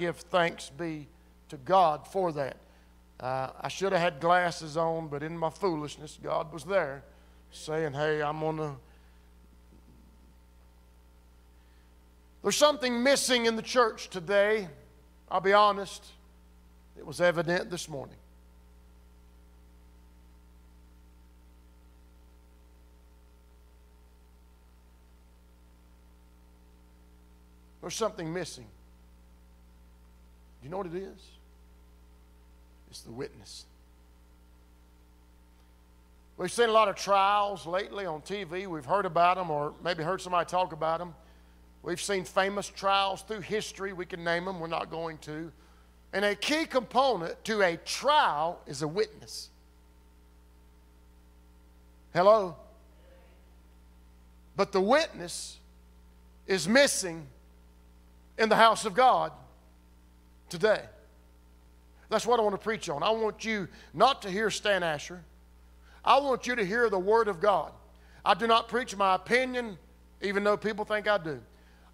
give thanks be to God for that. Uh, I should have had glasses on, but in my foolishness, God was there saying, Hey, I'm going to. There's something missing in the church today. I'll be honest. It was evident this morning. There's something missing. Do you know what it is? It's the witness. We've seen a lot of trials lately on TV. We've heard about them or maybe heard somebody talk about them. We've seen famous trials through history. We can name them. We're not going to. And a key component to a trial is a witness. Hello? But the witness is missing in the house of God today. That's what I want to preach on. I want you not to hear Stan Asher. I want you to hear the Word of God. I do not preach my opinion, even though people think I do.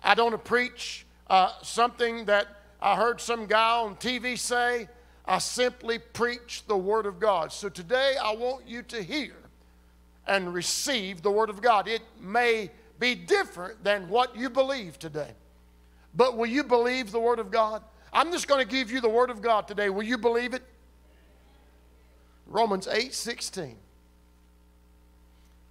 I don't preach uh, something that I heard some guy on TV say. I simply preach the Word of God. So today I want you to hear and receive the Word of God. It may be different than what you believe today. But will you believe the Word of God? I'm just going to give you the Word of God today. Will you believe it? Romans 8 16.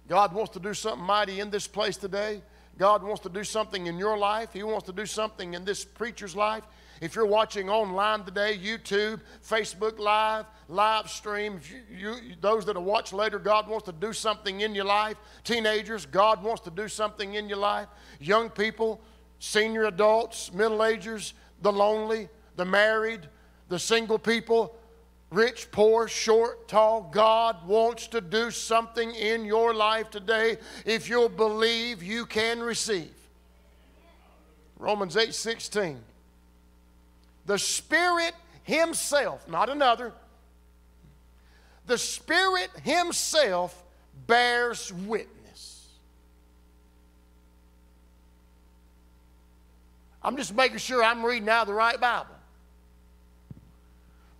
God wants to do something mighty in this place today. God wants to do something in your life. He wants to do something in this preacher's life. If you're watching online today, YouTube, Facebook Live, live stream, you, you, those that will watch later, God wants to do something in your life. Teenagers, God wants to do something in your life. Young people, senior adults, middle agers, the lonely, the married, the single people, rich, poor, short, tall. God wants to do something in your life today. If you'll believe, you can receive. Romans 8 16. The Spirit Himself, not another, the Spirit Himself bears witness I'm just making sure I'm reading out the right Bible.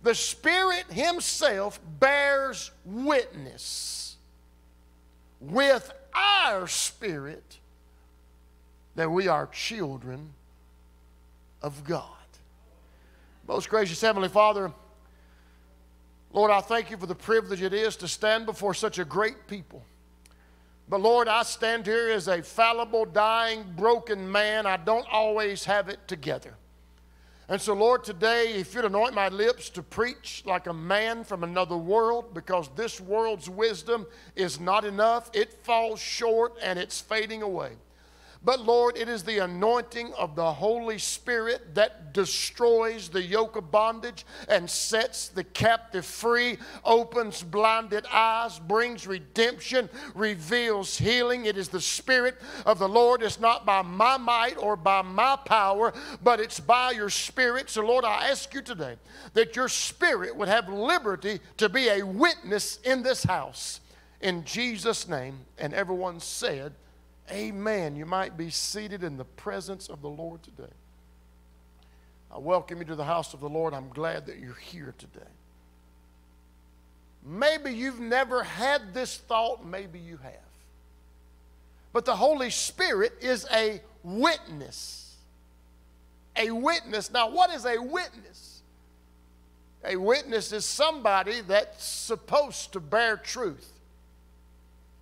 The Spirit Himself bears witness with our spirit that we are children of God. Most gracious Heavenly Father, Lord, I thank you for the privilege it is to stand before such a great people. But Lord, I stand here as a fallible, dying, broken man. I don't always have it together. And so, Lord, today, if you'd anoint my lips to preach like a man from another world, because this world's wisdom is not enough, it falls short and it's fading away. But Lord, it is the anointing of the Holy Spirit that destroys the yoke of bondage and sets the captive free, opens blinded eyes, brings redemption, reveals healing. It is the Spirit of the Lord. It's not by my might or by my power, but it's by your Spirit. So, Lord, I ask you today that your Spirit would have liberty to be a witness in this house. In Jesus' name. And everyone said, Amen. You might be seated in the presence of the Lord today. I welcome you to the house of the Lord. I'm glad that you're here today. Maybe you've never had this thought, maybe you have. But the Holy Spirit is a witness. A witness. Now, what is a witness? A witness is somebody that's supposed to bear truth,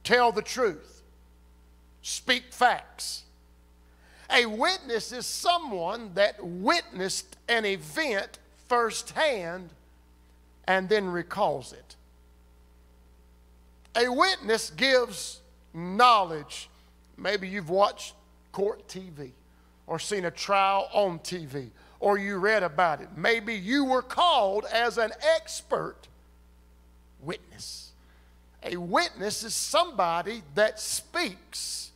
tell the truth speak facts. A witness is someone that witnessed an event firsthand and then recalls it. A witness gives knowledge. Maybe you've watched court TV or seen a trial on TV or you read about it. Maybe you were called as an expert witness. A witness is somebody that speaks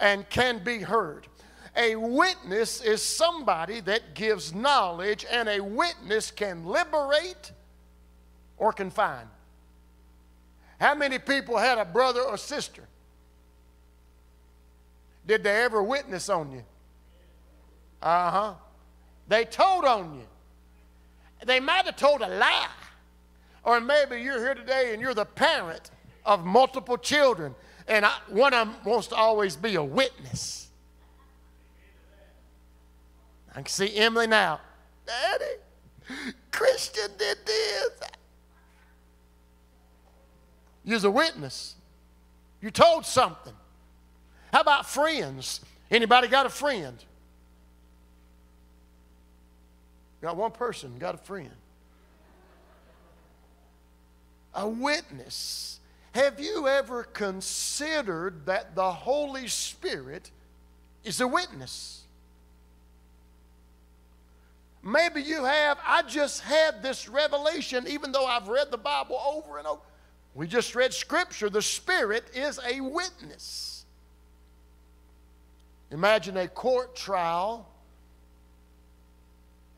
and can be heard. A witness is somebody that gives knowledge, and a witness can liberate or confine. How many people had a brother or sister? Did they ever witness on you? Uh huh. They told on you. They might have told a lie. Or maybe you're here today and you're the parent of multiple children, and I, one of them wants to always be a witness. I can see Emily now. Daddy, Christian did this. You're a witness. You told something. How about friends? Anybody got a friend? Got one person, got a friend. A witness. Have you ever considered that the Holy Spirit is a witness? Maybe you have. I just had this revelation, even though I've read the Bible over and over. We just read Scripture. The Spirit is a witness. Imagine a court trial,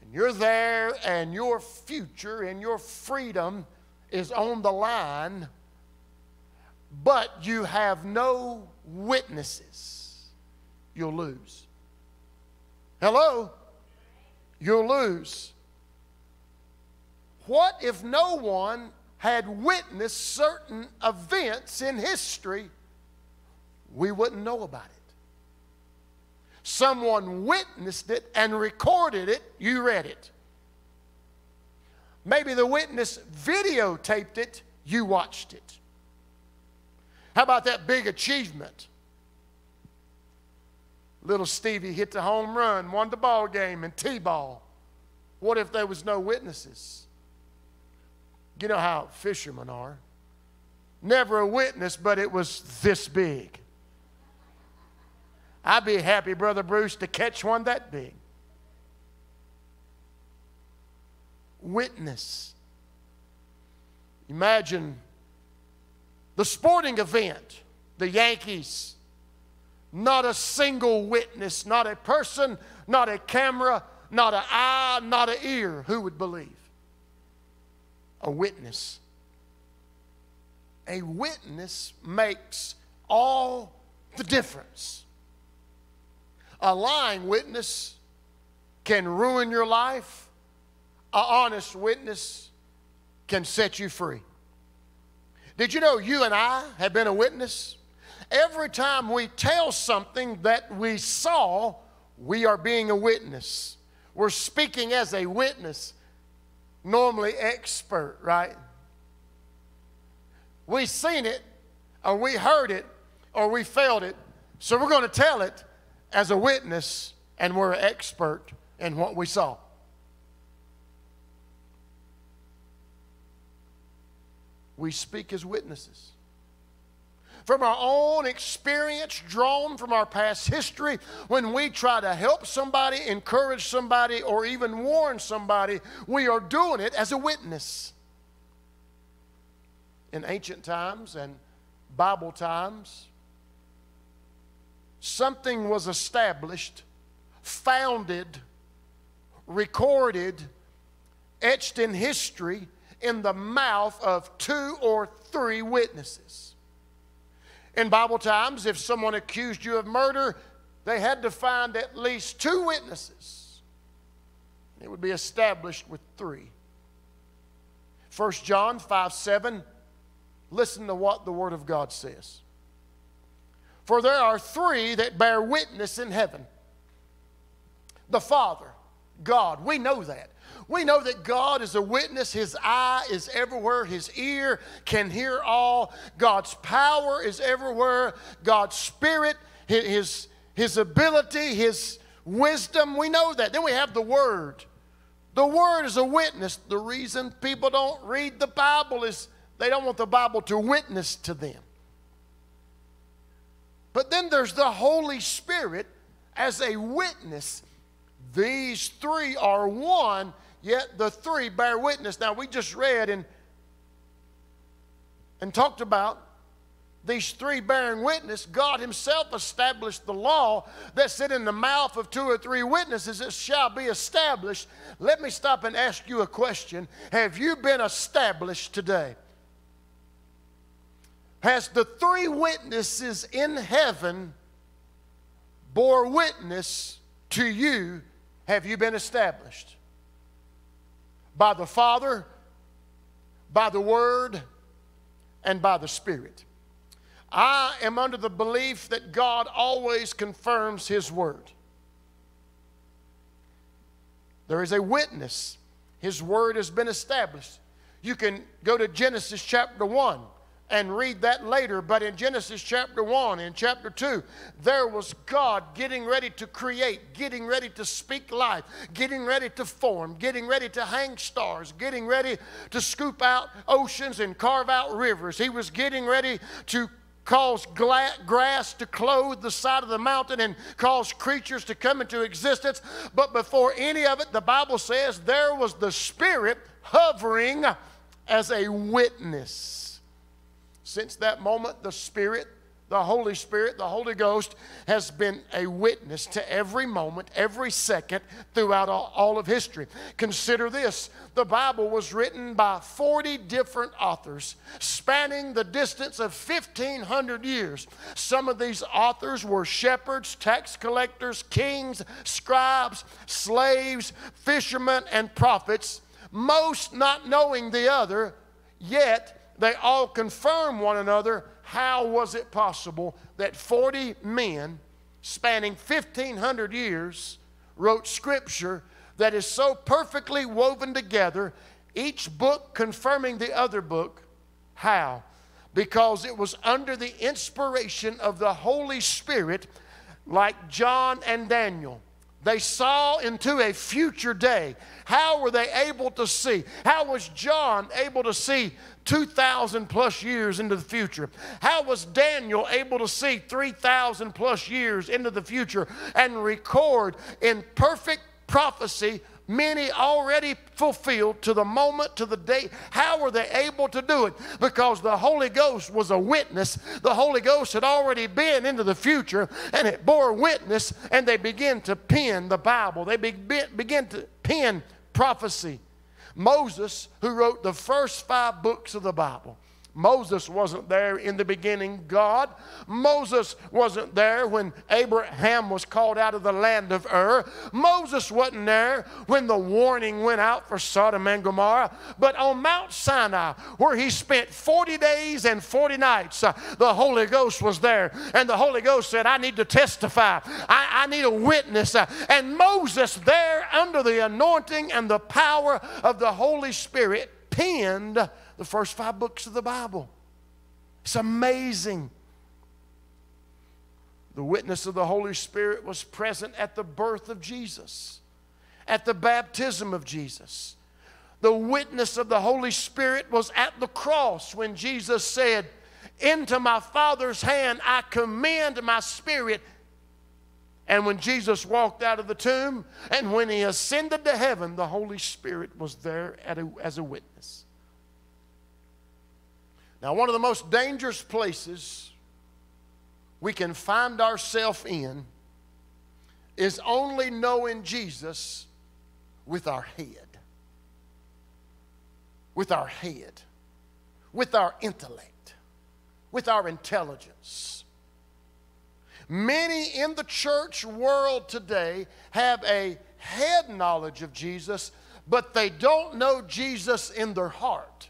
and you're there, and your future and your freedom is on the line, but you have no witnesses. You'll lose. Hello? You'll lose. What if no one had witnessed certain events in history, we wouldn't know about it. Someone witnessed it and recorded it, you read it. Maybe the witness videotaped it, you watched it. How about that big achievement? Little Stevie hit the home run, won the ball game in T-ball. What if there was no witnesses? You know how fishermen are. Never a witness, but it was this big. I'd be happy, Brother Bruce, to catch one that big. Witness. Imagine the sporting event, the Yankees. Not a single witness, not a person, not a camera, not an eye, not an ear. Who would believe? a witness. A witness makes all the difference. A lying witness can ruin your life, an honest witness can set you free. Did you know you and I have been a witness? Every time we tell something that we saw, we are being a witness. We're speaking as a witness normally expert, right? We seen it, or we heard it, or we felt it. So we're going to tell it as a witness, and we're an expert in what we saw. We speak as witnesses from our own experience, drawn from our past history, when we try to help somebody, encourage somebody, or even warn somebody, we are doing it as a witness. In ancient times and Bible times, something was established, founded, recorded, etched in history in the mouth of two or three witnesses. In Bible times, if someone accused you of murder, they had to find at least two witnesses. It would be established with three. 1 John 5 7, listen to what the Word of God says. For there are three that bear witness in heaven the Father, God, we know that. We know that God is a witness. His eye is everywhere. His ear can hear all. God's power is everywhere. God's spirit, his, his ability, his wisdom. We know that. Then we have the Word. The Word is a witness. The reason people don't read the Bible is they don't want the Bible to witness to them. But then there's the Holy Spirit as a witness. These three are one yet the three bear witness. Now, we just read and, and talked about these three bearing witness. God Himself established the law that said, In the mouth of two or three witnesses it shall be established. Let me stop and ask you a question Have you been established today? Has the three witnesses in heaven bore witness to you? Have you been established? By the Father, by the Word, and by the Spirit. I am under the belief that God always confirms His Word. There is a witness, His Word has been established. You can go to Genesis chapter 1 and read that later. But in Genesis chapter 1 and chapter 2, there was God getting ready to create, getting ready to speak life, getting ready to form, getting ready to hang stars, getting ready to scoop out oceans and carve out rivers. He was getting ready to cause grass to clothe the side of the mountain and cause creatures to come into existence. But before any of it, the Bible says there was the Spirit hovering as a witness. Since that moment, the Spirit, the Holy Spirit, the Holy Ghost has been a witness to every moment, every second throughout all, of history. Consider this the Bible was written by 40 different authors spanning the distance of 1,500 years. Some of these authors were shepherds, tax collectors, kings, scribes, slaves, fishermen, and prophets, most not knowing the other, yet they all confirm one another. How was it possible that 40 men spanning 1,500 years wrote scripture that is so perfectly woven together, each book confirming the other book? How? Because it was under the inspiration of the Holy Spirit, like John and Daniel. They saw into a future day. How were they able to see? How was John able to see 2,000 plus years into the future? How was Daniel able to see 3,000 plus years into the future and record in perfect prophecy many already fulfilled to the moment, to the day. How were they able to do it? Because the Holy Ghost was a witness. The Holy Ghost had already been into the future and it bore witness, and they began to pen the Bible. They began to pen prophecy. Moses, who wrote the first five books of the Bible, Moses wasn't there in the beginning, God. Moses wasn't there when Abraham was called out of the land of Ur. Moses wasn't there when the warning went out for Sodom and Gomorrah. But on Mount Sinai, where he spent 40 days and 40 nights, uh, the Holy Ghost was there. And the Holy Ghost said, I need to testify, I, I need a witness. Uh, and Moses, there under the anointing and the power of the Holy Spirit, penned the first five books of the Bible. It's amazing. The witness of the Holy Spirit was present at the birth of Jesus, at the baptism of Jesus. The witness of the Holy Spirit was at the cross when Jesus said, Into my Father's hand I commend my spirit. And when Jesus walked out of the tomb and when he ascended to heaven, the Holy Spirit was there as a witness. Now, one of the most dangerous places we can find ourselves in is only knowing Jesus with our head. With our head, with our intellect, with our intelligence. Many in the church world today have a head knowledge of Jesus, but they don't know Jesus in their heart.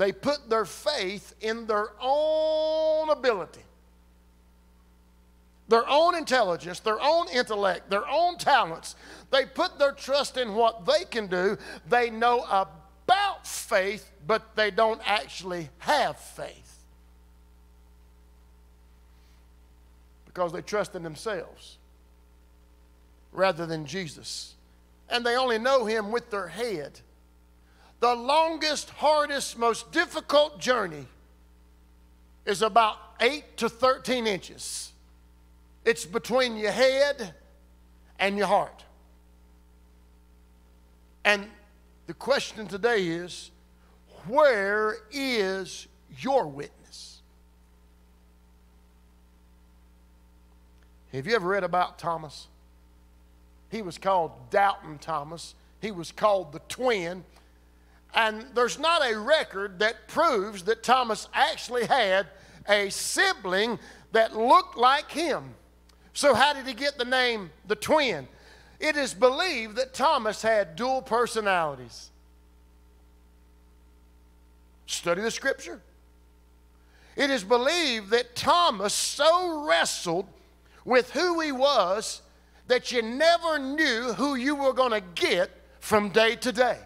They put their faith in their own ability, their own intelligence, their own intellect, their own talents. They put their trust in what they can do. They know about faith, but they don't actually have faith because they trust in themselves rather than Jesus. And they only know Him with their head the longest, hardest, most difficult journey is about 8 to 13 inches. It's between your head and your heart. And the question today is where is your witness? Have you ever read about Thomas? He was called Doubting Thomas. He was called the twin. And there's not a record that proves that Thomas actually had a sibling that looked like him. So, how did he get the name the twin? it is believed that Thomas had dual personalities. Study the scripture. It is believed that Thomas so wrestled with who he was that you never knew who you were going to get from day to day.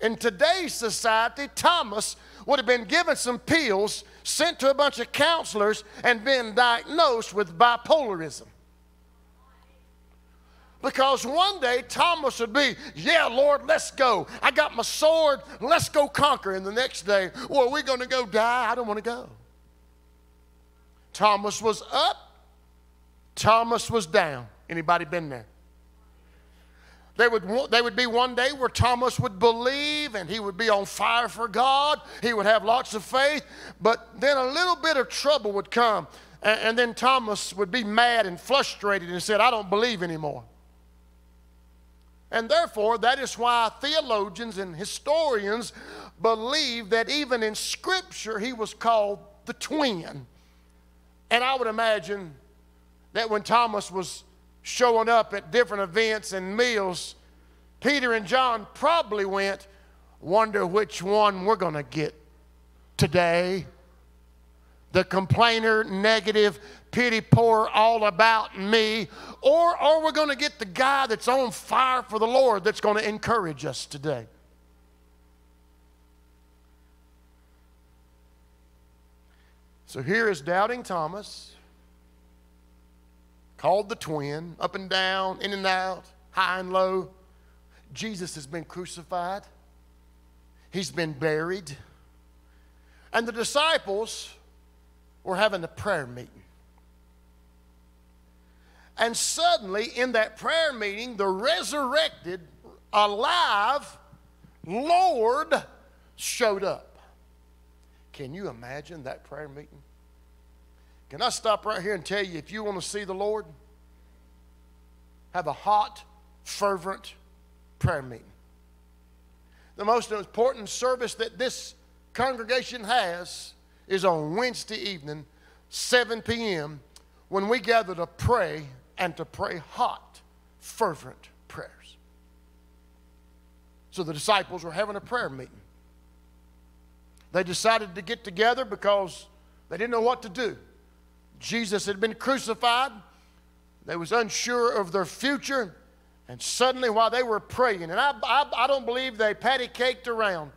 In today's society, Thomas would have been given some pills, sent to a bunch of counselors, and been diagnosed with bipolarism. Because one day Thomas would be, Yeah, Lord, let's go. I got my sword, let's go conquer. And the next day, Well, we're going to go die. I don't want to go. Thomas was up, Thomas was down. Anybody been there? There would, there would be one day where Thomas would believe and he would be on fire for God. He would have lots of faith. But then a little bit of trouble would come. And, and then Thomas would be mad and frustrated and said, I don't believe anymore. And therefore, that is why theologians and historians believe that even in Scripture he was called the twin. And I would imagine that when Thomas was showing up at different events and meals, Peter and John probably went, Wonder which one we're going to get today. The complainer, negative, pity poor, all about me. Or are we going to get the guy that's on fire for the Lord that's going to encourage us today? So here is doubting Thomas called the twin, up and down, in and out, high and low. Jesus has been crucified, he's been buried. And the disciples were having a prayer meeting. And suddenly, in that prayer meeting, the resurrected, alive Lord showed up. Can you imagine that prayer meeting? Can I stop right here and tell you if you want to see the Lord, have a hot, fervent prayer meeting. The most important service that this congregation has is on Wednesday evening, 7 p.m., when we gather to pray and to pray hot, fervent prayers. So the disciples were having a prayer meeting. They decided to get together because they didn't know what to do. Jesus had been crucified. They was unsure of their future. And suddenly, while they were praying, and I, I, I don't believe they patty caked around.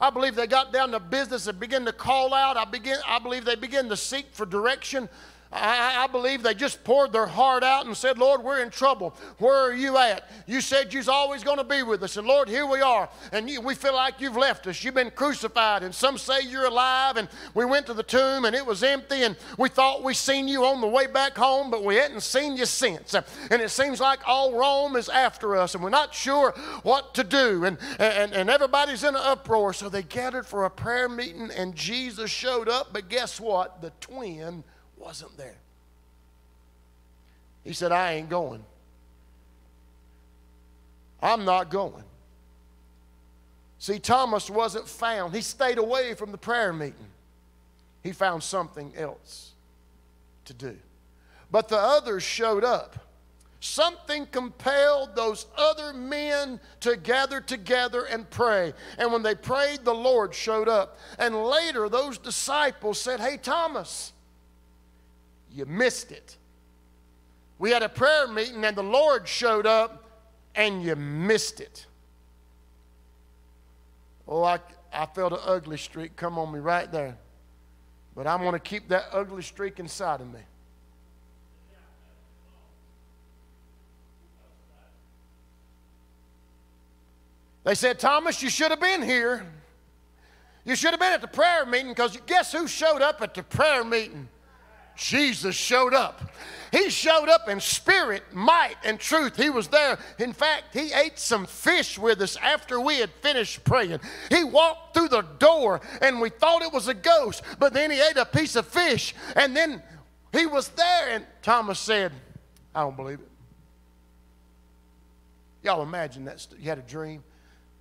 I believe they got down to business and began to call out. I, begin, I believe they began to seek for direction. I, I, believe they just poured their heart out and said, Lord, we're in trouble. Where are you at? You said you're always going to be with us. And Lord, here we are. And you, we feel like you've left us. You've been crucified. And some say you're alive. And we went to the tomb and it was empty. And we thought we seen you on the way back home, but we hadn't seen you since. And it seems like all Rome is after us. And we're not sure what to do. And, and, and everybody's in an uproar. So they gathered for a prayer meeting and Jesus showed up. But guess what? The twin wasn't there. He said, I ain't going. I'm not going. See, Thomas wasn't found. He stayed away from the prayer meeting. He found something else to do. But the others showed up. Something compelled those other men to gather together and pray. And when they prayed, the Lord showed up. And later, those disciples said, Hey, Thomas, you missed it. We had a prayer meeting and the Lord showed up and you missed it. Oh, I, I felt an ugly streak come on me right there. But I'm going to keep that ugly streak inside of me. They said, Thomas, you should have been here. You should have been at the prayer meeting because guess who showed up at the prayer meeting? Jesus showed up. He showed up in spirit, might, and truth. He was there. In fact, he ate some fish with us after we had finished praying. He walked through the door and we thought it was a ghost, but then he ate a piece of fish and then he was there. And Thomas said, I don't believe it. Y'all imagine that. You had a dream.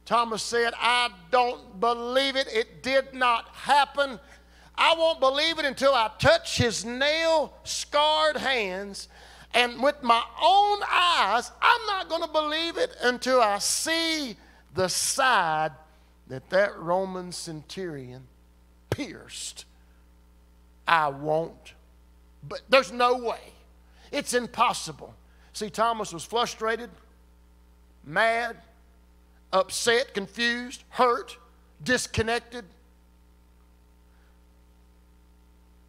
Thomas said, I don't believe it. It did not happen. I won't believe it until I touch his nail scarred hands And with my own eyes, I'm not going to believe it until I see the side that that Roman centurion pierced. I won't. But there's no way. It's impossible. See, Thomas was frustrated, mad, upset, confused, hurt, disconnected.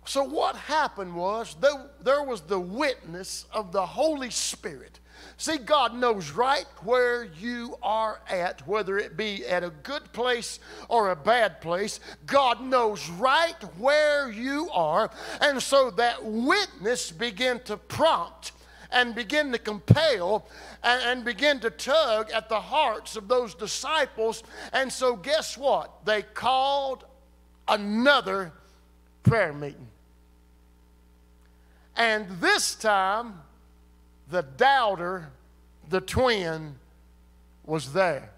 So, what happened was there, was the witness of the Holy Spirit. See, God knows right where you are at, whether it be at a good place or a bad place. God knows right where you are. And so that witness began to prompt and begin to compel and, and, begin to tug at the hearts of those disciples. And so, guess what? They called another prayer meeting. And this time, the doubter, the twin, was there.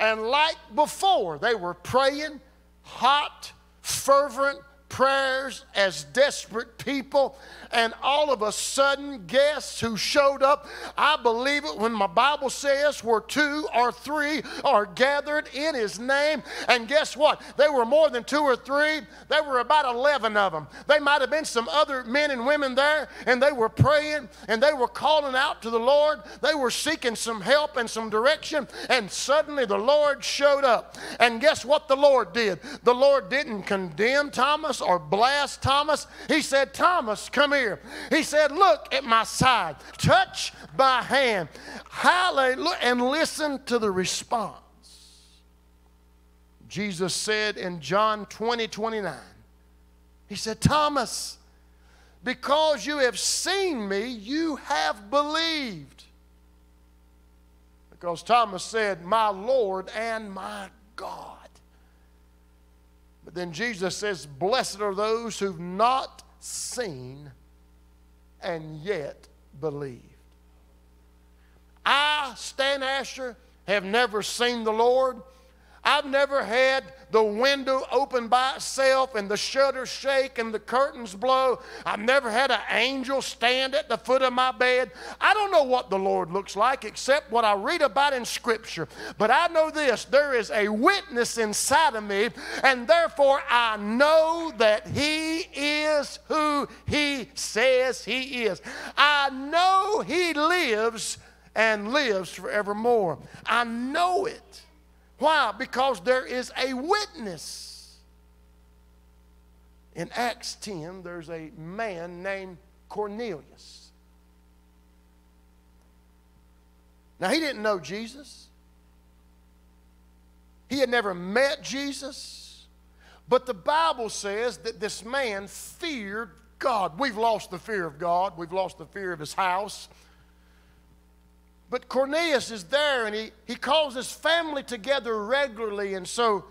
And like before, they were praying hot, fervent, prayers as desperate people, and all of a sudden, guests who showed up? I believe it when my Bible says, where two or three are gathered in His name. And guess what? They were more than two or three, there were about 11 of them. They might have been some other men and women there, and they were praying and they were calling out to the Lord. They were seeking some help and some direction, and suddenly the Lord showed up. And guess what the Lord did? The Lord didn't condemn Thomas. Or blast Thomas. He said, Thomas, come here. He said, Look at my side, touch my hand. Hallelujah. And listen to the response. Jesus said in John 20, 29, He said, Thomas, because you have seen me, you have believed. Because Thomas said, My Lord and my then Jesus says, Blessed are those who've not seen and yet believed. I, Stan Asher, have never seen the Lord. I've never had the window open by itself and the shutters shake and the curtains blow. I've never had an angel stand at the foot of my bed. I don't know what the Lord looks like except what I read about in Scripture. But I know this there is a witness inside of me, and therefore I know that He is who He says He is. I know He lives and lives forevermore. I know it. Why? Because there is a witness. In Acts 10, there's a man named Cornelius. Now, he didn't know Jesus, he had never met Jesus. But the Bible says that this man feared God. We've lost the fear of God, we've lost the fear of his house. But Cornelius is there and he, he calls his family together regularly. And so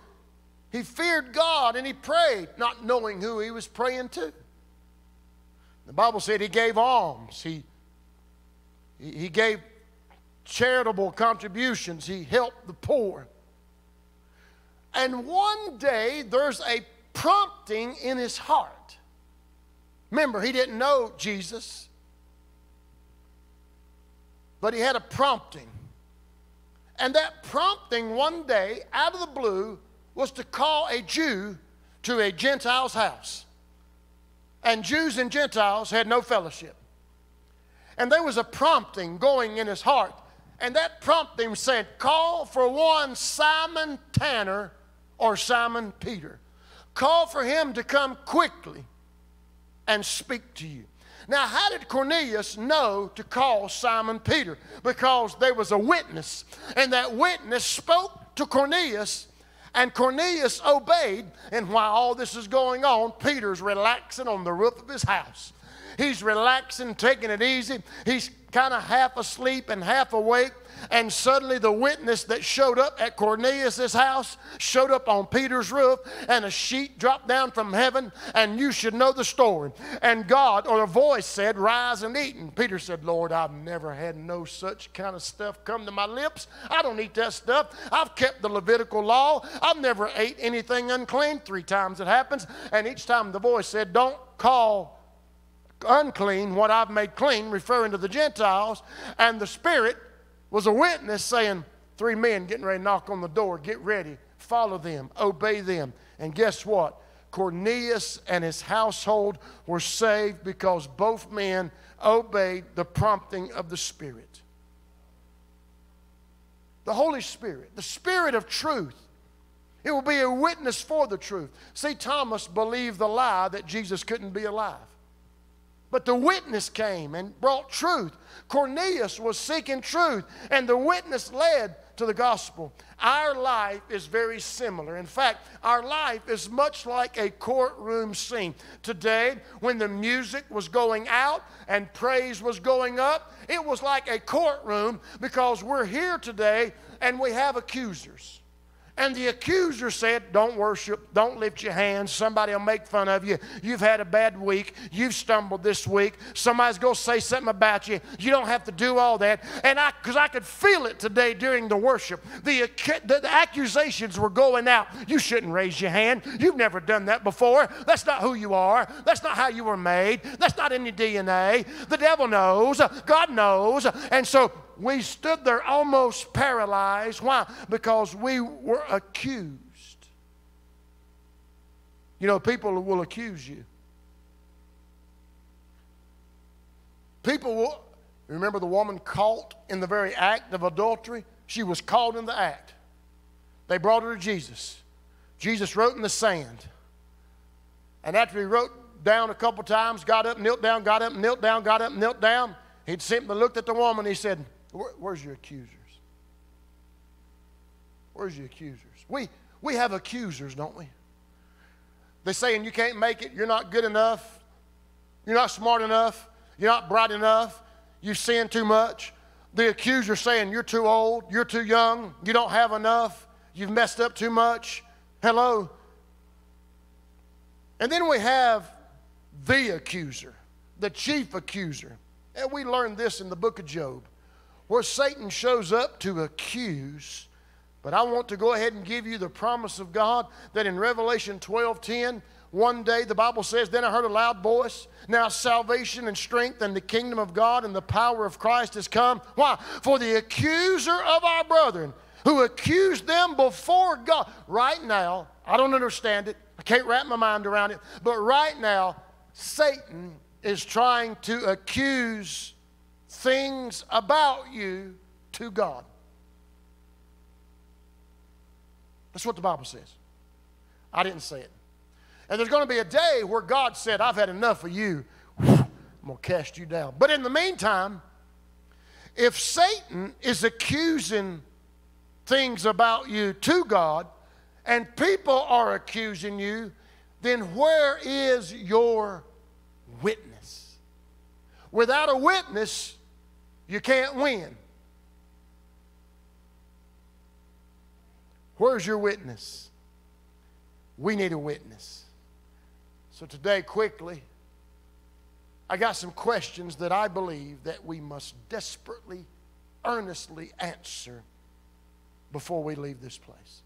he feared God and he prayed, not knowing who he was praying to. The Bible said he gave alms, he, he gave charitable contributions, he helped the poor. And one day there's a prompting in his heart. Remember, he didn't know Jesus. But he had a prompting. And that prompting one day, out of the blue, was to call a Jew to a Gentile's house. And Jews and Gentiles had no fellowship. And there was a prompting going in his heart. And that prompting said, Call for one Simon Tanner or Simon Peter. Call for him to come quickly and speak to you. Now, how did Cornelius know to call Simon Peter? Because there was a witness, and that witness spoke to Cornelius, and Cornelius obeyed. And while all this is going on, Peter's relaxing on the roof of his house. He's relaxing, taking it easy. He's kind of half asleep and half awake. And suddenly, the witness that showed up at Cornelius' house showed up on Peter's roof, and a sheet dropped down from heaven, and you should know the story. And God, or a voice said, Rise and eat. And Peter said, Lord, I've never had no such kind of stuff come to my lips. I don't eat that stuff. I've kept the Levitical law. I've never ate anything unclean. Three times it happens. And each time the voice said, Don't call unclean what I've made clean, referring to the Gentiles. And the Spirit was a witness saying, Three men getting ready to knock on the door. Get ready. Follow them. Obey them. And guess what? Cornelius and his household were saved because both men obeyed the prompting of the Spirit. The Holy Spirit, the Spirit of truth. It will be a witness for the truth. See, Thomas believed the lie that Jesus couldn't be alive. But the witness came and brought truth. Cornelius was seeking truth, and the witness led to the gospel. Our life is very similar. In fact, our life is much like a courtroom scene. Today, when the music was going out and praise was going up, it was like a courtroom because we're here today and we have accusers. And the accuser said, Don't worship, don't lift your hands. Somebody will make fun of you. You've had a bad week. You've stumbled this week. Somebody's going to say something about you. You don't have to do all that. And I, because I could feel it today during the worship, the, the, the accusations were going out. You shouldn't raise your hand. You've never done that before. That's not who you are. That's not how you were made. That's not in your DNA. The devil knows. God knows. And so we stood there almost paralyzed. Why? Because we were accused. You know, people will accuse you. People will, remember the woman caught in the very act of adultery? She was caught in the act. They brought her to Jesus. Jesus wrote in the sand. And after he wrote down a couple times, got up, knelt down, got up, knelt down, got up, knelt down, he'd simply looked at the woman. He said, where, where's your accusers? Where's your accusers? We, we have accusers, don't we? They're saying you can't make it, you're not good enough, you're not smart enough, you're not bright enough, you've sinned too much. The accuser saying you're too old, you're too young, you don't have enough, you've messed up too much. Hello. And then we have the accuser, the chief accuser. And we learned this in the book of Job where Satan shows up to accuse. But I want to go ahead and give you the promise of God that in Revelation 12 10, one day the Bible says, Then I heard a loud voice. Now salvation and strength and the kingdom of God and the power of Christ has come. Why? For the accuser of our brethren who accused them before God. Right now, I don't understand it. I can't wrap my mind around it. But right now, Satan is trying to accuse things about you to God. That's what the Bible says. I didn't say it. And there's going to be a day where God said, I've had enough of you. I'm going to cast you down. But in the meantime, if Satan is accusing things about you to God and people are accusing you, then where is your witness? Without a witness, you can't win. Where's your witness? We need a witness. So today, quickly, I got some questions that I believe that we must desperately, earnestly answer before we leave this place.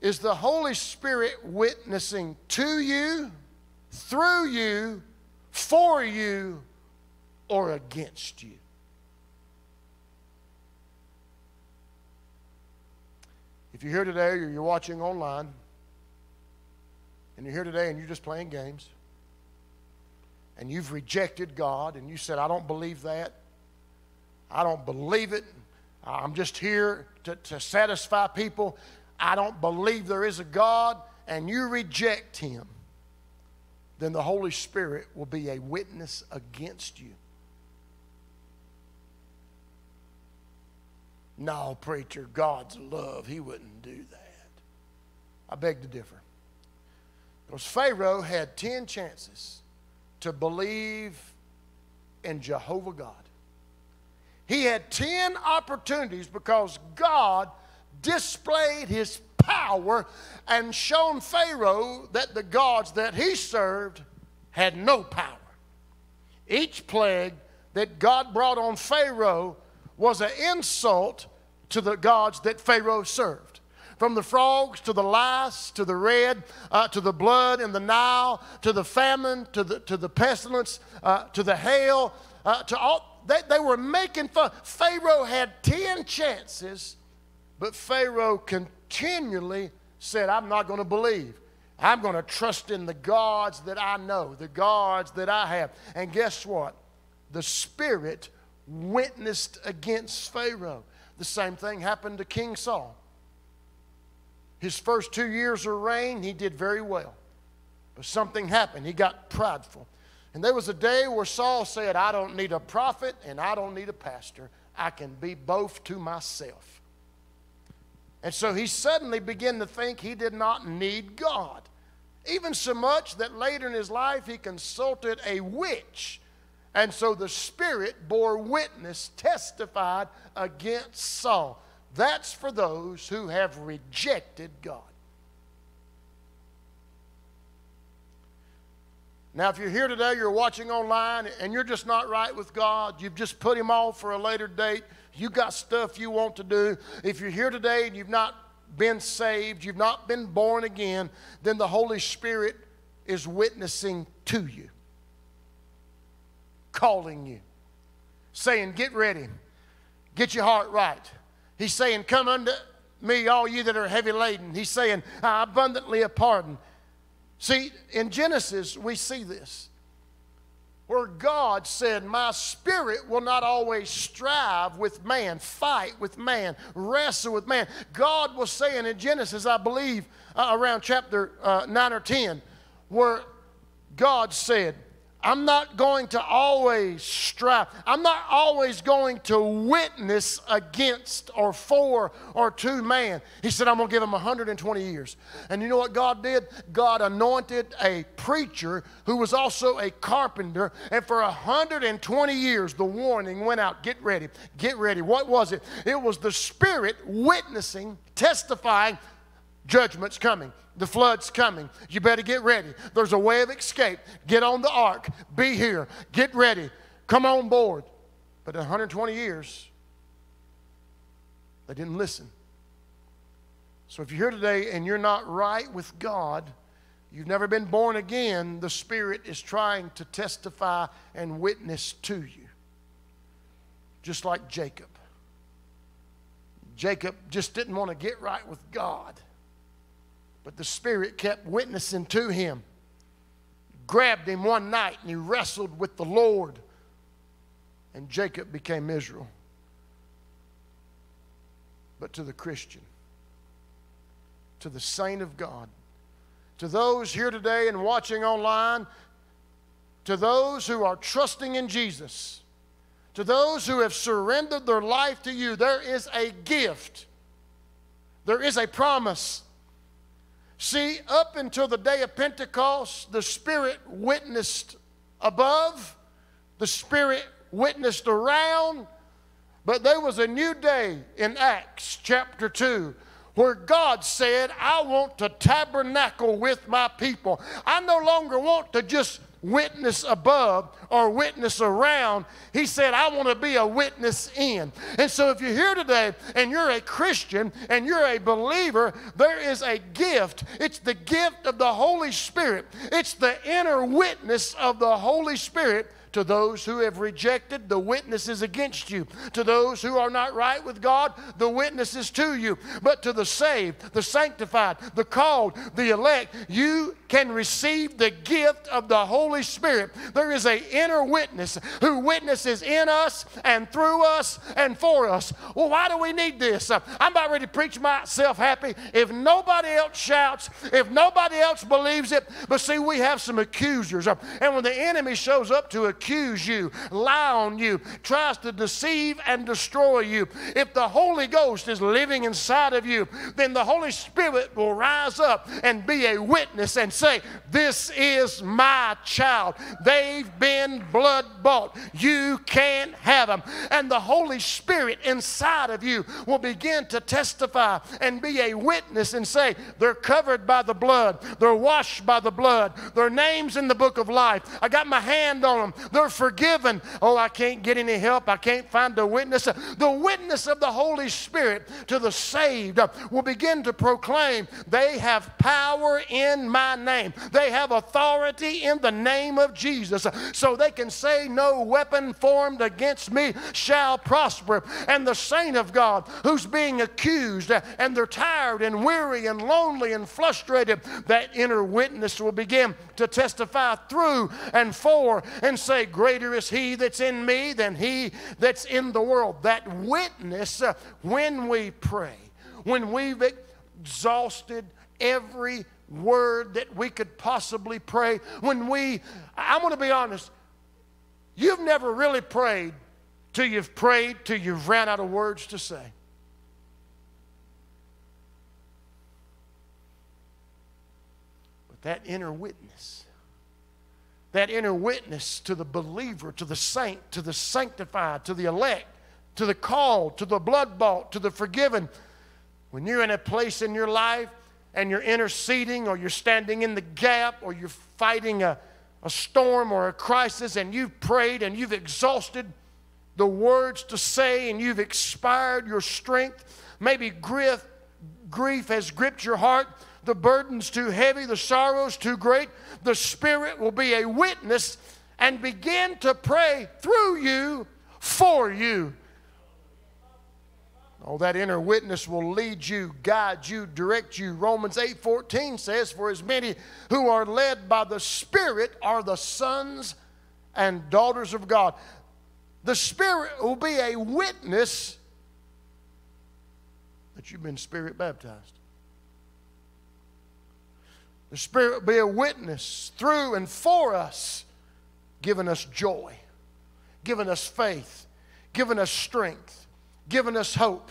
Is the Holy Spirit witnessing to you, through you, for you or against you. If you're here today or you're watching online, and you're here today and you're just playing games, and you've rejected God and you said, I don't believe that, I don't believe it, I'm just here to, to satisfy people, I don't believe there is a God, and you reject Him then the Holy Spirit will be a witness against you. No, preacher, God's love, he wouldn't do that. I beg to differ. Because Pharaoh had 10 chances to believe in Jehovah God. He had 10 opportunities because God displayed his power and shown Pharaoh that the gods that he served had no power. Each plague that God brought on Pharaoh was an insult to the gods that Pharaoh served. from the frogs to the lice to the red uh, to the blood in the Nile to the famine to the, to the pestilence uh, to the hail uh, to all. They, they were making fun. Pharaoh had 10 chances, but Pharaoh continually said, I'm not going to believe. I'm going to trust in the gods that I know, the gods that I have. And guess what? The Spirit witnessed against Pharaoh. The same thing happened to King Saul. His first two years of reign, he did very well. But something happened. He got prideful. And there was a day where Saul said, I don't need a prophet and I don't need a pastor. I can be both to myself. And so he suddenly began to think he did not need God. Even so much that later in his life he consulted a witch. And so the Spirit bore witness, testified against Saul. That's for those who have rejected God. Now, if you're here today, you're watching online, and you're just not right with God, you've just put Him off for a later date, you got stuff you want to do. If you're here today and you've not been saved, you've not been born again, then the Holy Spirit is witnessing to you, calling you, saying, Get ready, get your heart right. He's saying, Come unto me, all you that are heavy laden. He's saying, I abundantly a pardon. See, in Genesis, we see this where God said, My spirit will not always strive with man, fight with man, wrestle with man. God was saying in Genesis, I believe, uh, around chapter uh, 9 or 10, where God said, I'm not going to always strive. I'm not always going to witness against or for or to man. He said, I'm going to give him 120 years. And you know what God did? God anointed a preacher who was also a carpenter. And for 120 years, the warning went out get ready, get ready. What was it? It was the Spirit witnessing, testifying, judgment's coming. The flood's coming. You better get ready. There's a way of escape. Get on the ark. Be here. Get ready. Come on board. But in 120 years, they didn't listen. So if you're here today and you're not right with God, you've never been born again, the Spirit is trying to testify and witness to you. Just like Jacob. Jacob just didn't want to get right with God. But the Spirit kept witnessing to him. Grabbed him one night and he wrestled with the Lord. And Jacob became Israel. But to the Christian, to the saint of God, to those here today and watching online, to those who are trusting in Jesus, to those who have surrendered their life to you, there is a gift, there is a promise See, up until the day of Pentecost, the Spirit witnessed above, the Spirit witnessed around, but there was a new day in Acts chapter 2 where God said, I want to tabernacle with my people. I no longer want to just witness above or witness around. He said, I want to be a witness in. And so, if you're here today and you're a Christian and you're a believer, there is a gift. It's the gift of the Holy Spirit, it's the inner witness of the Holy Spirit to those who have rejected, the witnesses against you. To those who are not right with God, the witnesses to you. But to the saved, the sanctified, the called, the elect, you can receive the gift of the Holy Spirit. There is an inner witness who witnesses in us and through us and for us. Well, why do we need this? I'm about ready to preach myself happy. If nobody else shouts, if nobody else believes it, but see, we have some accusers. And when the enemy shows up to accuse, accuse you, lie on you, tries to deceive and destroy you. If the Holy Ghost is living inside of you, then the Holy Spirit will rise up and be a witness and say, This is my child. They've been blood bought. You can't have them. And the Holy Spirit inside of you will begin to testify and be a witness and say, They're covered by the blood, they're washed by the blood, their names in the book of life. I got my hand on them they're forgiven. Oh, I can't get any help. I can't find a witness. The witness of the Holy Spirit to the saved will begin to proclaim they have power in my name. They have authority in the name of Jesus. So they can say, No weapon formed against me shall prosper. And the saint of God who's being accused and they're tired and weary and lonely and frustrated, that inner witness will begin to testify through and for and say, Greater is he that's in me than he that's in the world. That witness, uh, when we pray, when we've exhausted every word that we could possibly pray, when we, I'm going to be honest, you've never really prayed till you've prayed till you've ran out of words to say. But that inner witness, that inner witness to the believer, to the saint, to the sanctified, to the elect, to the called, to the blood bought, to the forgiven, when you're in a place in your life and you're interceding or you're standing in the gap or you're fighting a, a storm or a crisis and you've prayed and you've exhausted the words to say and you've expired your strength, maybe grief, grief has gripped your heart, the burden's too heavy, the sorrow's too great, the Spirit will be a witness and begin to pray through you for you Oh, that inner witness will lead you, guide you, direct you. Romans 8:14 says, "For as many who are led by the Spirit are the sons and daughters of God." The Spirit will be a witness that you've been Spirit baptized. The Spirit will be a witness through and for us, giving us joy, giving us faith, giving us strength, giving us hope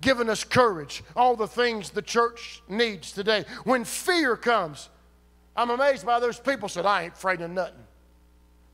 giving us courage, all the things the church needs today. When fear comes, I'm amazed by those people said, I ain't afraid of nothing.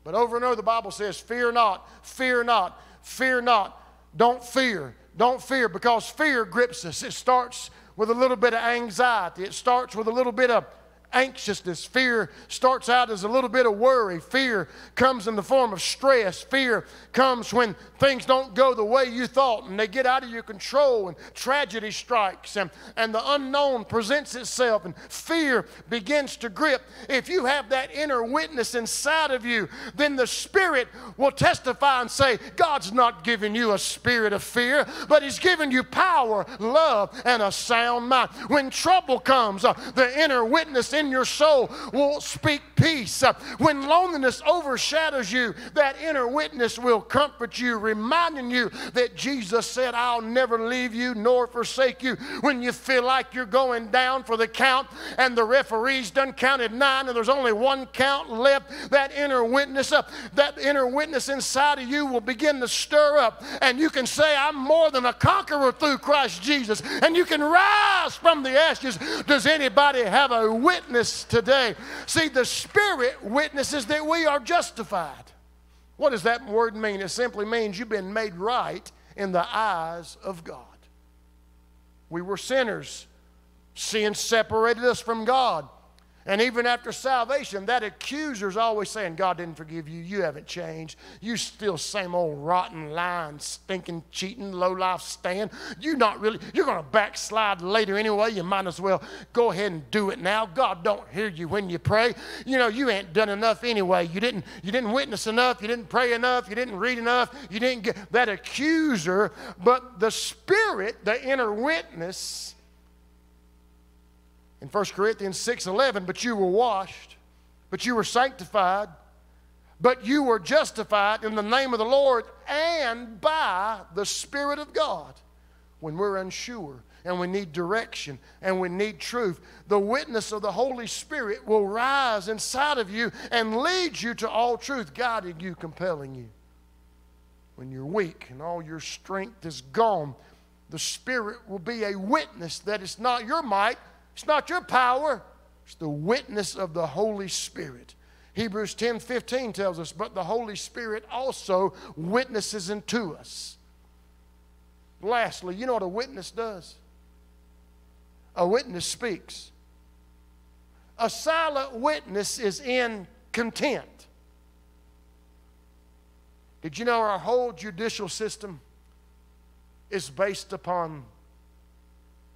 But over and over the Bible says, fear not, fear not, fear not. Don't fear, don't fear, because fear grips us. It starts with a little bit of anxiety. It starts with a little bit of anxiousness. Fear starts out as a little bit of worry. Fear comes in the form of stress. Fear comes when things don't go the way you thought and they get out of your control and tragedy strikes and, and the unknown presents itself and fear begins to grip. If you have that inner witness inside of you, then the Spirit will testify and say, God's not giving you a spirit of fear, but He's giving you power, love, and a sound mind. When trouble comes, uh, the inner witness your soul will speak peace. Uh, when loneliness overshadows you, that inner witness will comfort you, reminding you that Jesus said, I'll never leave you nor forsake you. When you feel like you're going down for the count and the referee's done counted nine and there's only one count left, that inner witness, uh, that inner witness inside of you will begin to stir up. And you can say, I'm more than a conqueror through Christ Jesus. And you can rise from the ashes. Does anybody have a witness? Witness today. See, the Spirit witnesses that we are justified. What does that word mean? It simply means you've been made right in the eyes of God. We were sinners, sin separated us from God. And even after salvation, that accuser's always saying, God didn't forgive you. You haven't changed. You still same old rotten, lying, stinking, cheating, low life Stan. You're not really, you're going to backslide later anyway. You might as well go ahead and do it now. God don't hear you when you pray. You know, you ain't done enough anyway. You didn't, you didn't witness enough. You didn't pray enough. You didn't read enough. You didn't get that accuser. But the Spirit, the inner witness, in 1 Corinthians 6:11, but you were washed, but you were sanctified, but you were justified in the name of the Lord and by the Spirit of God. When we're unsure and we need direction and we need truth, the witness of the Holy Spirit will rise inside of you and lead you to all truth, guiding you, compelling you. When you're weak and all your strength is gone, the Spirit will be a witness that it's not your might, it's not your power, it's the witness of the Holy Spirit. Hebrews 10 15 tells us, but the Holy Spirit also witnesses unto us. Lastly, you know what a witness does? A witness speaks. A silent witness is in content. Did you know our whole judicial system is based upon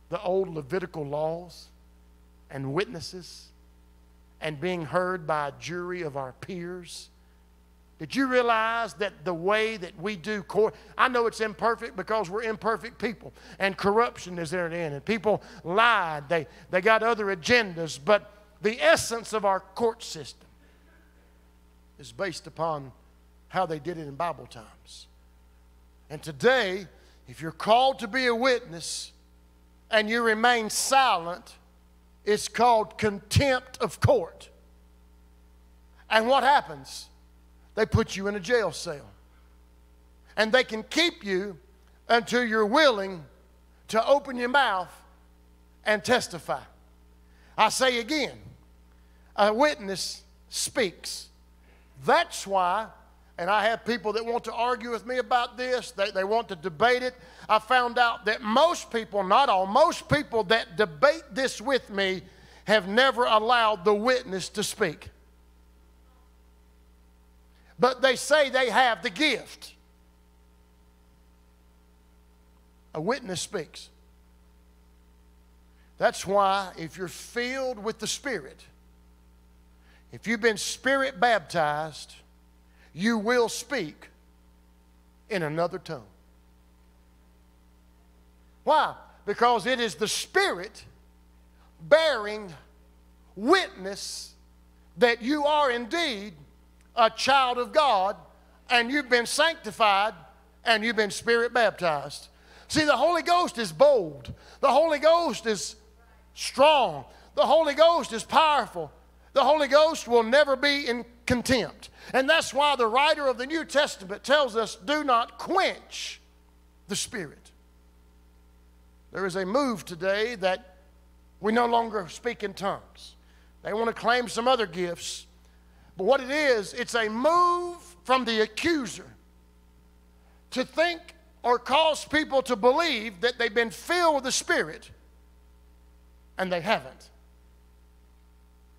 the old Levitical laws and witnesses and being heard by a jury of our peers? Did you realize that the way that we do court, I know it's imperfect because we're imperfect people and corruption is there and people lied, they, they got other agendas, but the essence of our court system is based upon how they did it in Bible times. And today, if you're called to be a witness and you remain silent, it's called contempt of court. And what happens? They put you in a jail cell. And they can keep you until you're willing to open your mouth and testify. I say again, a witness speaks. That's why, and I have people that want to argue with me about this, they, they want to debate it. I found out that most people, not all, most people that debate this with me have never allowed the witness to speak. But they say they have the gift. A witness speaks. That's why, if you're filled with the Spirit, if you've been Spirit baptized, you will speak in another tongue. Why? Because it is the Spirit bearing witness that you are indeed a child of God and you've been sanctified and you've been Spirit baptized. See, the Holy Ghost is bold, the Holy Ghost is strong, the Holy Ghost is powerful. The Holy Ghost will never be in contempt. And that's why the writer of the New Testament tells us do not quench the Spirit. There is a move today that we no longer speak in tongues. They want to claim some other gifts. But what it is, it's a move from the accuser to think or cause people to believe that they've been filled with the Spirit and they haven't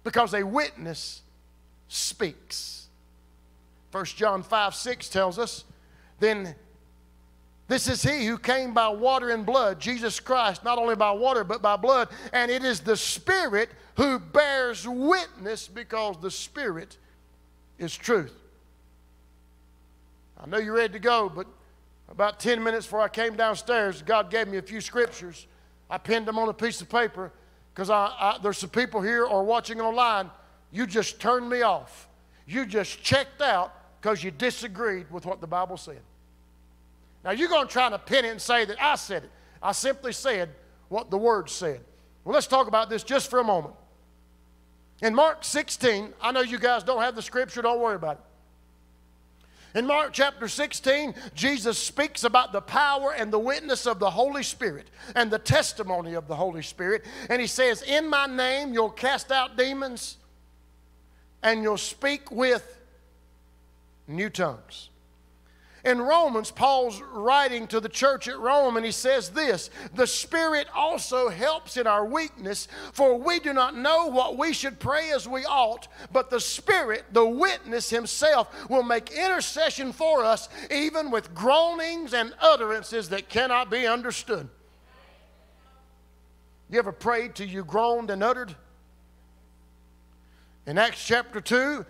because a witness speaks. 1 John 5 6 tells us, then this is he who came by water and blood, Jesus Christ, not only by water, but by blood. And it is the Spirit who bears witness because the Spirit is truth. I know you're ready to go, but about 10 minutes before I came downstairs, God gave me a few scriptures. I pinned them on a piece of paper because there's some people here or watching online, you just turned me off. You just checked out because you disagreed with what the Bible said. Now you're going to try to pin it and say that I said it. I simply said what the Word said. Well, let's talk about this just for a moment. In Mark 16, I know you guys don't have the scripture, don't worry about it. In Mark chapter 16, Jesus speaks about the power and the witness of the Holy Spirit and the testimony of the Holy Spirit. And he says, In my name you'll cast out demons and you'll speak with new tongues. In Romans, Paul's writing to the church at Rome, and he says this The Spirit also helps in our weakness, for we do not know what we should pray as we ought, but the Spirit, the witness himself, will make intercession for us, even with groanings and utterances that cannot be understood. You ever prayed till you groaned and uttered? In Acts chapter 2,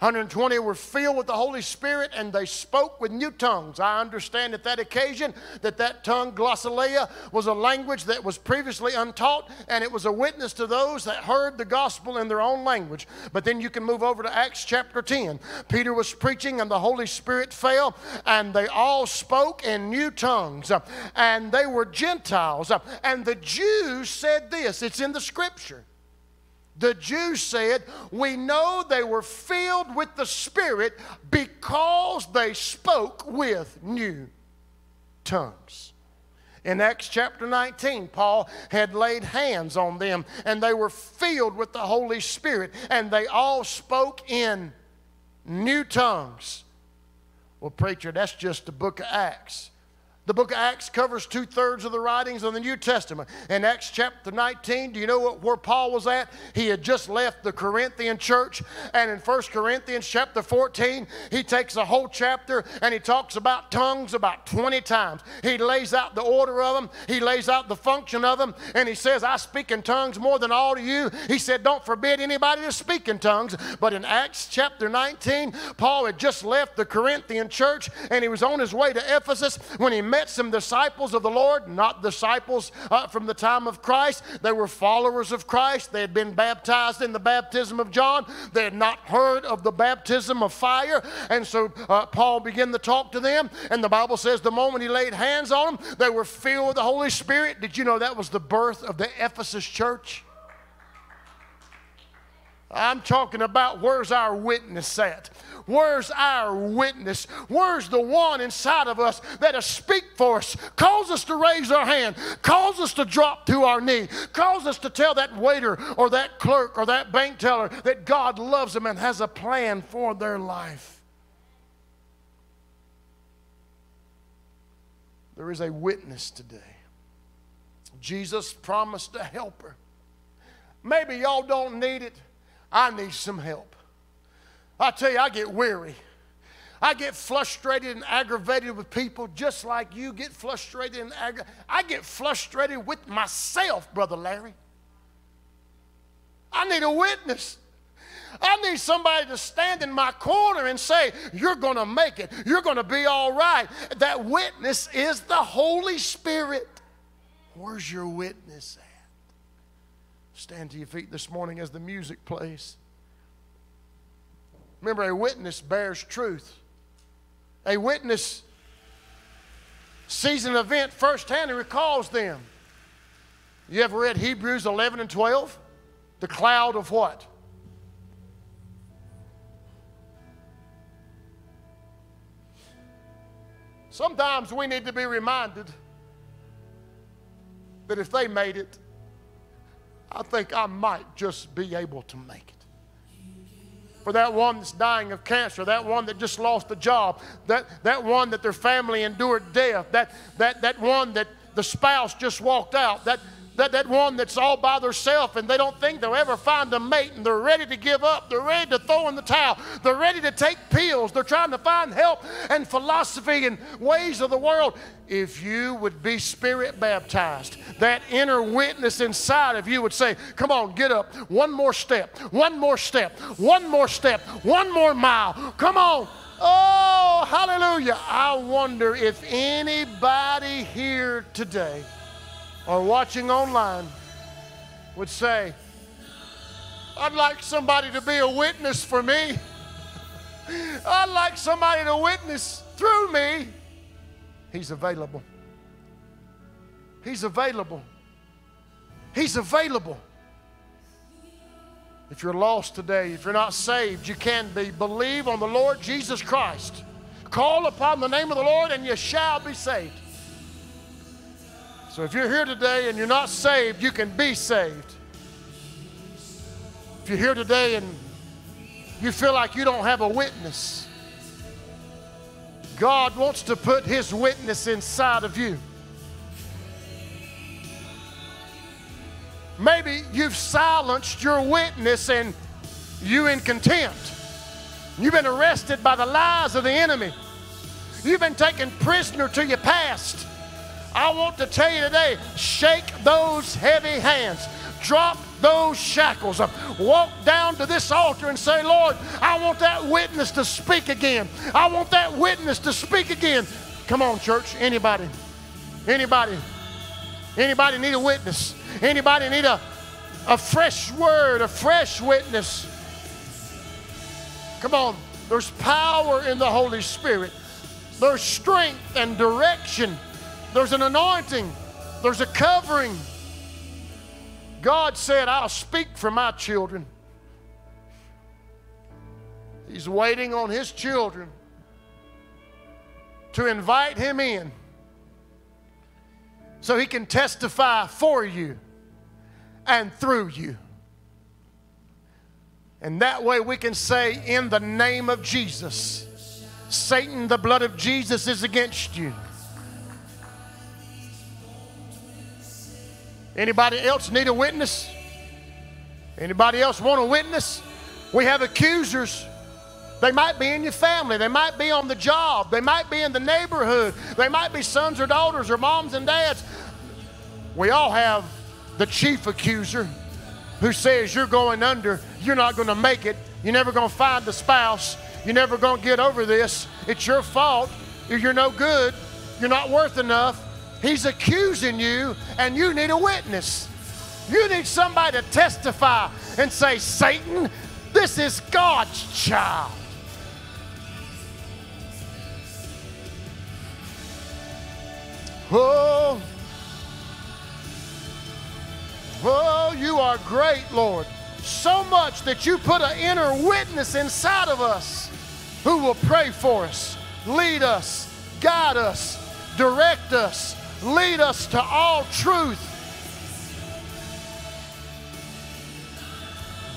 120 were filled with the Holy Spirit and they spoke with new tongues. I understand at that occasion that that tongue, glossolalia, was a language that was previously untaught and it was a witness to those that heard the gospel in their own language. But then you can move over to Acts chapter 10. Peter was preaching and the Holy Spirit fell and they all spoke in new tongues uh, and they were Gentiles. Uh, and the Jews said this, it's in the scripture the Jews said, We know they were filled with the Spirit because they spoke with new tongues. In Acts chapter 19, Paul had laid hands on them and they were filled with the Holy Spirit and they all spoke in new tongues. Well, preacher, that's just the book of Acts. The book of Acts covers two thirds of the writings of the New Testament. In Acts chapter 19, do you know what, where Paul was at? He had just left the Corinthian church. And in 1 Corinthians chapter 14, he takes a whole chapter and he talks about tongues about 20 times. He lays out the order of them, he lays out the function of them, and he says, I speak in tongues more than all of you. He said, Don't forbid anybody to speak in tongues. But in Acts chapter 19, Paul had just left the Corinthian church and he was on his way to Ephesus when he met met some disciples of the Lord, not disciples uh, from the time of Christ. They were followers of Christ. They had been baptized in the baptism of John. They had not heard of the baptism of fire. And so uh, Paul began to talk to them. And the Bible says the moment he laid hands on them, they were filled with the Holy Spirit. Did you know that was the birth of the Ephesus church? I'm talking about where's our witness at? Where's our witness? Where's the one inside of us that'll speak for us, cause us to raise our hand, cause us to drop to our knee, cause us to tell that waiter or that clerk or that bank teller that God loves them and has a plan for their life? There is a witness today. Jesus promised a helper. Maybe y'all don't need it. I need some help. I tell you, I get weary. I get frustrated and aggravated with people just like you get frustrated and aggravated. I get frustrated with myself, Brother Larry. I need a witness. I need somebody to stand in my corner and say, You're going to make it. You're going to be all right. That witness is the Holy Spirit. Where's your witness at? Stand to your feet this morning as the music plays. Remember, a witness bears truth. A witness sees an event firsthand and recalls them. You ever read Hebrews 11 and 12? The cloud of what? Sometimes we need to be reminded that if they made it, I think I might just be able to make it. For that one that's dying of cancer, that one that just lost a job, that, that one that their family endured death, that, that, that one that the spouse just walked out, that, that, that one that's all by themselves and they don't think they'll ever find a mate and they're ready to give up. They're ready to throw in the towel. They're ready to take pills. They're trying to find help and philosophy and ways of the world. If you would be spirit baptized, that inner witness inside of you would say, Come on, get up. One more step, one more step, one more step, one more mile. Come on. Oh, hallelujah. I wonder if anybody here today or watching online would say, I'd like somebody to be a witness for me. I'd like somebody to witness through me. He's available. He's available. He's available. If you're lost today, if you're not saved, you can be. Believe on the Lord Jesus Christ. Call upon the name of the Lord and you shall be saved. So if you're here today and you're not saved, you can be saved. If you're here today and you feel like you don't have a witness, God wants to put His witness inside of you. Maybe you've silenced your witness and you in contempt. You've been arrested by the lies of the enemy. You've been taken prisoner to your past. I want to tell you today shake those heavy hands, drop those shackles, walk down to this altar and say, Lord, I want that witness to speak again. I want that witness to speak again. Come on, church. Anybody? Anybody? Anybody need a witness? Anybody need a, a fresh word, a fresh witness? Come on. There's power in the Holy Spirit. There's strength and direction there's an anointing, there's a covering. God said, I'll speak for my children. He's waiting on His children to invite Him in so He can testify for you and through you. And that way we can say, in the name of Jesus, Satan, the blood of Jesus is against you. Anybody else need a witness? Anybody else want a witness? We have accusers. They might be in your family. They might be on the job. They might be in the neighborhood. They might be sons or daughters or moms and dads. We all have the chief accuser who says you're going under, you're not going to make it, you're never going to find the spouse, you're never going to get over this, it's your fault, you're no good, you're not worth enough. He's accusing you, and you need a witness. You need somebody to testify and say, Satan, this is God's child. Oh, oh, you are great, Lord. So much that you put an inner witness inside of us who will pray for us, lead us, guide us, direct us, lead us to all truth.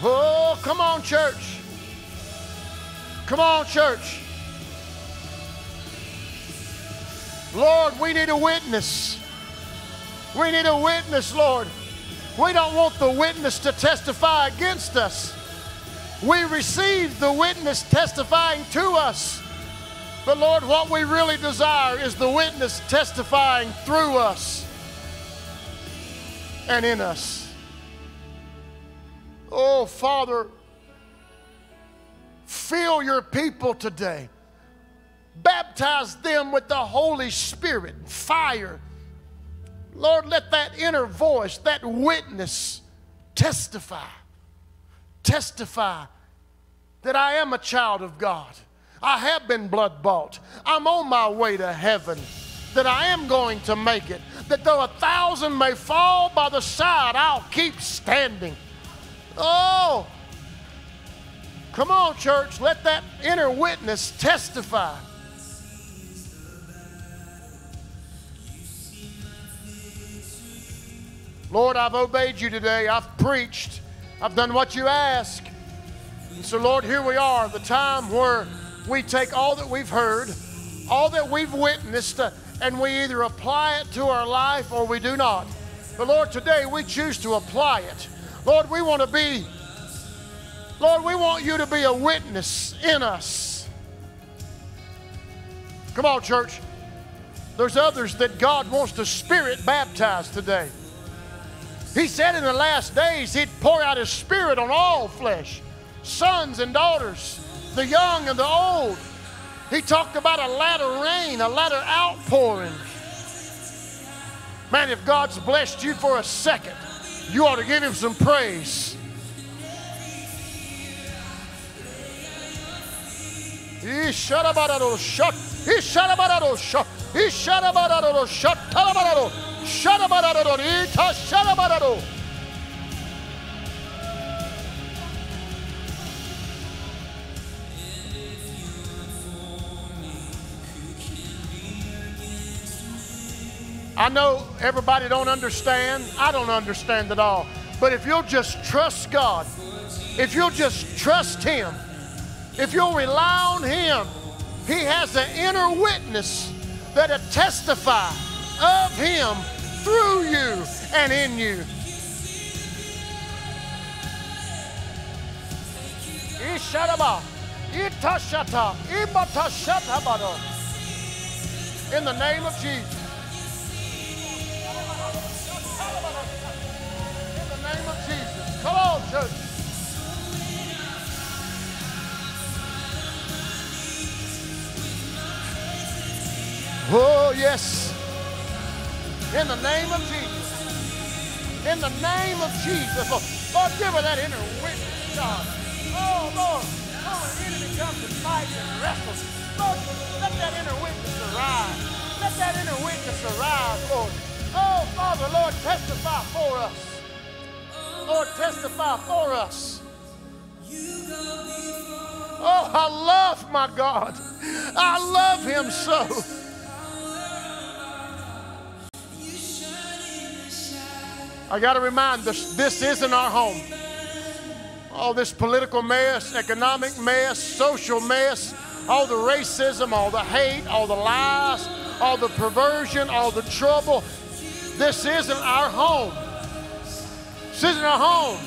Oh, come on, church. Come on, church. Lord, we need a witness. We need a witness, Lord. We don't want the witness to testify against us. We receive the witness testifying to us. But Lord, what we really desire is the witness testifying through us and in us. Oh, Father, fill your people today. Baptize them with the Holy Spirit, fire. Lord, let that inner voice, that witness, testify. Testify that I am a child of God. I have been blood bought. I'm on my way to heaven. That I am going to make it. That though a thousand may fall by the side, I'll keep standing. Oh, come on, church. Let that inner witness testify. Lord, I've obeyed you today. I've preached. I've done what you ask. And so, Lord, here we are, the time where we take all that we've heard, all that we've witnessed, uh, and we either apply it to our life or we do not. But Lord, today we choose to apply it. Lord, we want to be, Lord, we want you to be a witness in us. Come on, church. There's others that God wants to spirit baptize today. He said in the last days He'd pour out His Spirit on all flesh, sons and daughters, the young and the old. He talked about a latter rain, a latter outpouring. Man, if God's blessed you for a second, you ought to give Him some praise. Shut I know everybody don't understand. I don't understand at all. But if you'll just trust God, if you'll just trust Him, if you'll rely on Him, He has an inner witness that'll testify of Him through you and in you. In the name of Jesus. Name of Jesus. Come on, church. Oh, yes. In the name of Jesus. In the name of Jesus. Lord, give her that inner witness, God. Oh, Lord. Oh, the enemy comes to fight and wrestle. Lord, let that inner witness arise. Let that inner witness arise, Lord. Oh, Father, Lord, testify for us. Lord, testify for us. Oh, I love my God. I love him so. I got to remind us this isn't our home. All this political mess, economic mess, social mess, all the racism, all the hate, all the lies, all the perversion, all the trouble. This isn't our home. Sitting at home.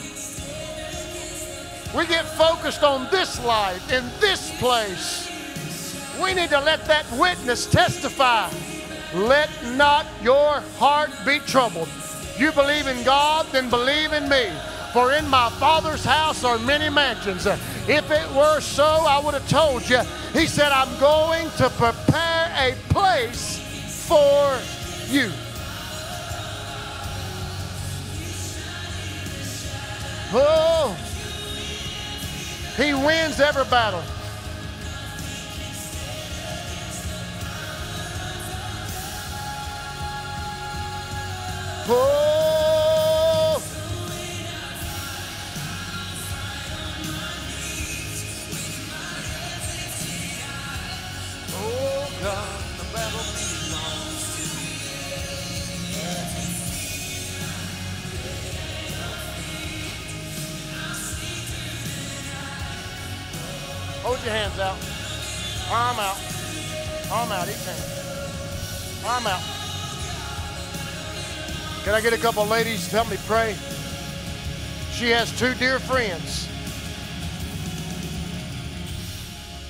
We get focused on this life, in this place. We need to let that witness testify. Let not your heart be troubled. You believe in God, then believe in me. For in my Father's house are many mansions. If it were so, I would have told you. He said, I'm going to prepare a place for you. Oh, he wins every battle. Oh, oh God, the battle Hold your hands out. Arm out. Arm out, each hand. Arm out. Can I get a couple ladies to help me pray? She has two dear friends.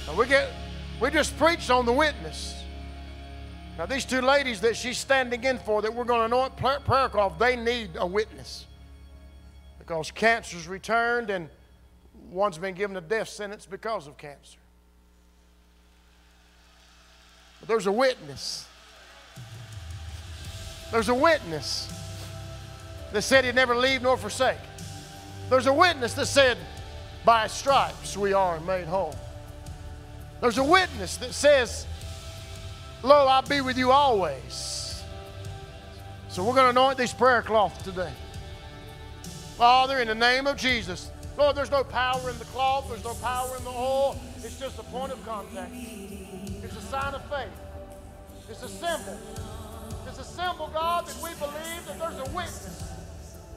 Now we get we just preached on the witness. Now these two ladies that she's standing in for that we're going to anoint prayer call, they need a witness. Because cancer's returned and One's been given a death sentence because of cancer. But there's a witness. There's a witness that said he'd never leave nor forsake. There's a witness that said, by stripes we are made whole. There's a witness that says, Lo, I'll be with you always. So we're going to anoint these prayer cloths today. Father, in the name of Jesus, Lord, there's no power in the cloth, there's no power in the oil. It's just a point of contact. It's a sign of faith. It's a symbol. It's a symbol, God, that we believe that there's a witness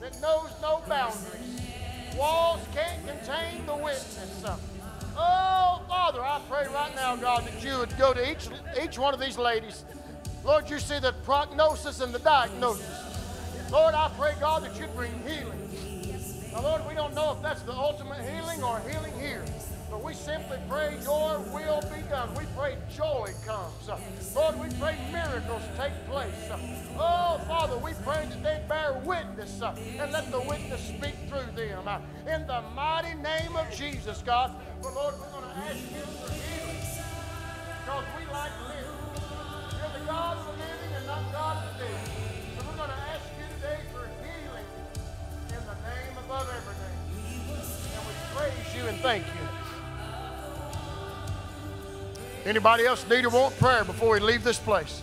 that knows no boundaries. Walls can't contain the witness. Oh, Father, I pray right now, God, that you would go to each, each one of these ladies. Lord, you see the prognosis and the diagnosis. Lord, I pray, God, that you'd bring healing. Now, Lord, we don't know if that's the ultimate healing or healing here. But we simply pray your will be done. We pray joy comes. Lord, we pray miracles take place. Oh, Father, we pray that they bear witness and let the witness speak through them. In the mighty name of Jesus, God. But Lord, we're going to ask you for healing because we like living. You're the God of living and not God of dead. Above every name. And we praise you and thank you. Anybody else need or want prayer before we leave this place?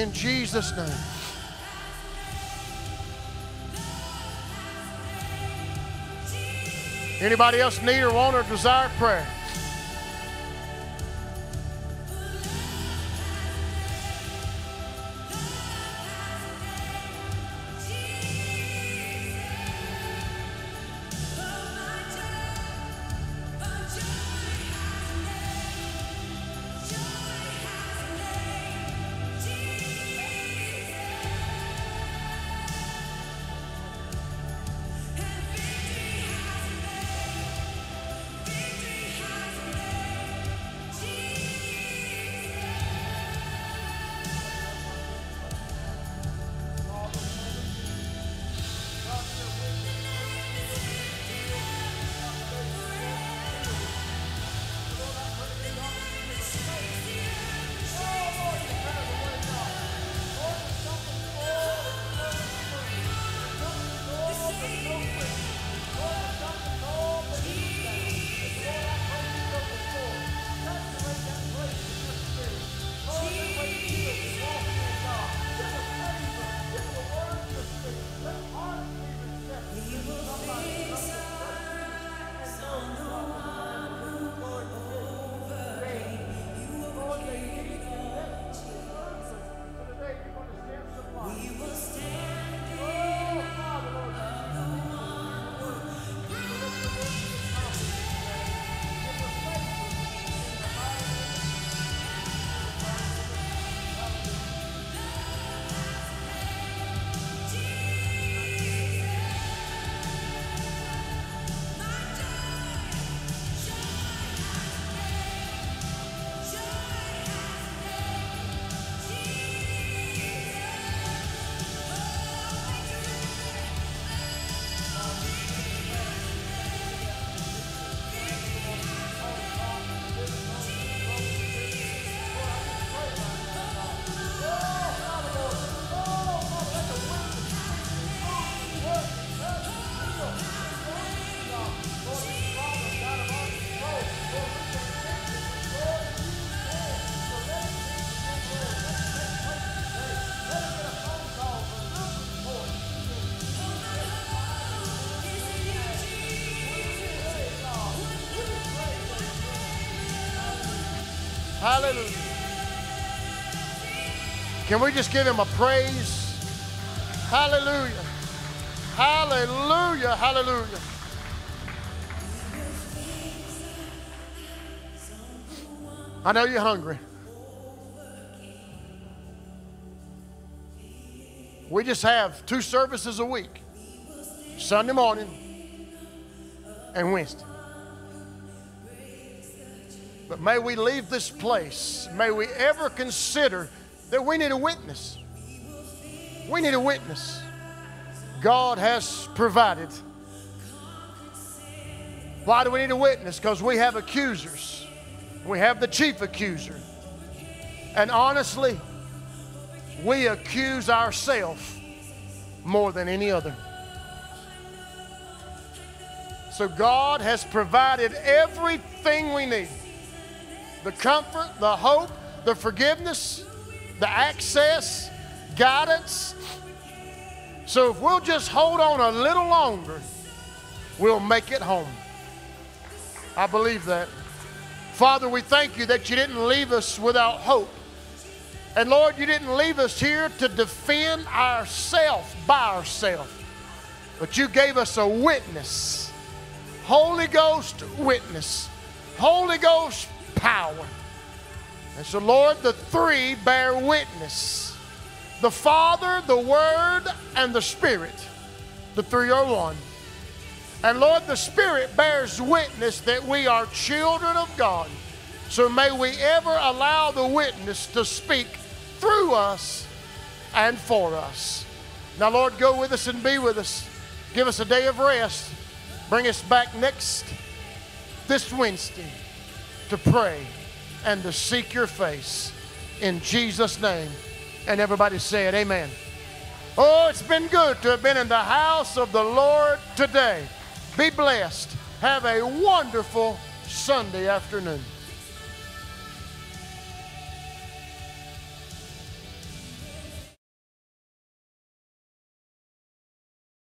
In Jesus' name. Anybody else need or want or desire prayer? Can we just give him a praise? Hallelujah. Hallelujah. Hallelujah. I know you're hungry. We just have two services a week Sunday morning and Wednesday. But may we leave this place, may we ever consider that we need a witness. We need a witness. God has provided. Why do we need a witness? Because we have accusers. We have the chief accuser. And honestly, we accuse ourselves more than any other. So God has provided everything we need the comfort, the hope, the forgiveness, the access, guidance. So if we'll just hold on a little longer, we'll make it home. I believe that. Father, we thank you that you didn't leave us without hope. And Lord, you didn't leave us here to defend ourselves by ourselves, but you gave us a witness. Holy Ghost witness. Holy Ghost power. And so, Lord, the three bear witness the Father, the Word, and the Spirit. The three are one. And Lord, the Spirit bears witness that we are children of God. So may we ever allow the witness to speak through us and for us. Now, Lord, go with us and be with us. Give us a day of rest. Bring us back next, this Wednesday, to pray and to seek your face. In Jesus' name. And everybody said, Amen. Oh, it's been good to have been in the house of the Lord today. Be blessed. Have a wonderful Sunday afternoon.